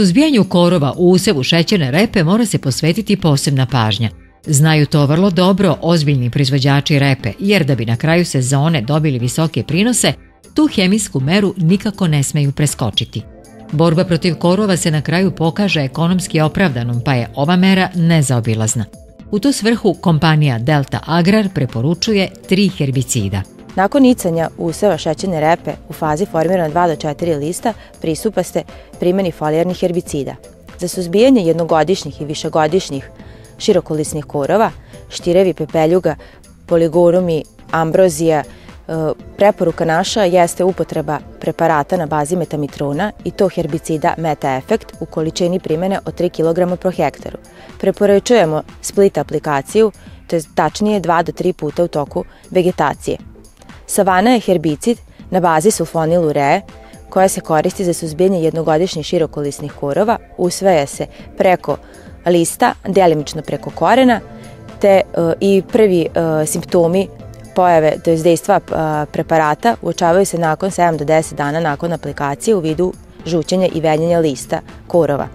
Suzbijanju korova u usevu šećerne repe mora se posvetiti posebna pažnja. Znaju to vrlo dobro ozbiljni proizvođači repe, jer da bi na kraju sezone dobili visoke prinose, tu hemijsku meru nikako ne smeju preskočiti. Borba protiv korova se na kraju pokaže ekonomski opravdanom, pa je ova mera nezaobilazna. U tu svrhu kompanija Delta Agrar preporučuje tri herbicida. Nakon nicanja useva šećerne repe u fazi formirana 2 do 4 lista pristupa ste primjeni folijarnih herbicida. Za suzbijanje jednogodišnjih i višegodišnjih širokolisnih korova, štirevi pepeljuga, poligonumi, ambrozija, e, preporuka naša jeste upotreba preparata na bazi metamitrona i to herbicida Meta Effect u količini primene od 3 kg po hektaru. Preporučujemo split aplikaciju, to je tačnije 2 do 3 puta u toku vegetacije. Savana je herbicid na bazi sulfoniluree koja se koristi za suzbijanje jednogodišnjih širokolisnih korova, usvaja se preko lista, delimično preko korena, te uh, i prvi uh, simptomi pojave, to je dejstva uh, preparata, uočavaju se nakon 7 do 10 dana nakon aplikacije u vidu žućenja i venjenja lista korova.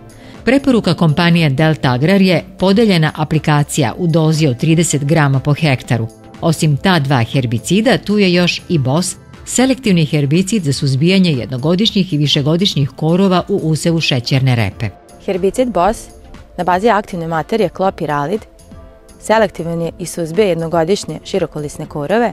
Preporuka kompanije Delta Agrar je podeljena aplikacija u dozi od 30 grama po hektaru. Osim ta dva herbicida, tu je još i BOS, selektivni herbicid za suzbijanje jednogodišnjih i višegodišnjih korova u usevu šećerne repe. Herbicid BOS na bazi aktivne materije klopiralid selektivan je i suzbija jednogodišnje širokolisne korove,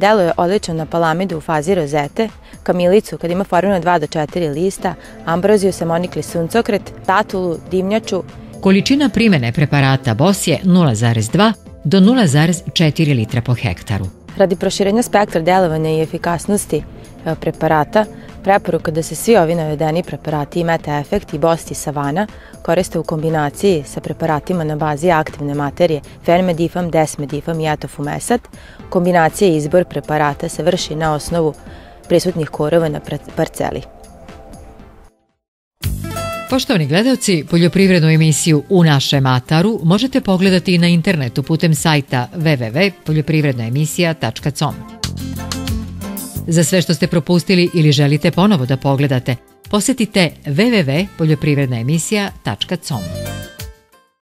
deluje odlično na palamidu u fazi rozete, kamilicu kad ima formirano 2 do 4 lista, ambroziju, samonikli suncokret, tatulu, dimnjaču. Količina primene preparata BOS je 0,2 do 0,4 litra po hektaru. Radi proširenja spektra delovanja i efikasnosti e, preparata, preporuka da se svi ovi navedeni preparati i meta efekt i bosti savana koriste u kombinaciji sa preparatima na bazi aktivne materije fenmedifam, desmedifam i etofumesat. Kombinacija i izbor preparata se vrši na osnovu prisutnih korova na parceli. Poštovani gledalci, poljoprivrednu emisiju U našem ataru možete pogledati na internetu putem sajta www.poljoprivrednaemisija.com. Za sve što ste propustili ili želite ponovo da pogledate, posetite www.poljoprivrednaemisija.com.